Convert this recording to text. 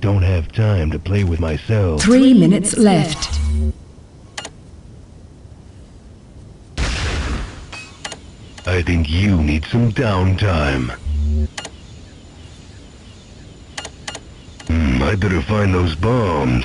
Don't have time to play with myself. Three minutes left. I think you need some downtime. Hmm, I better find those bombs.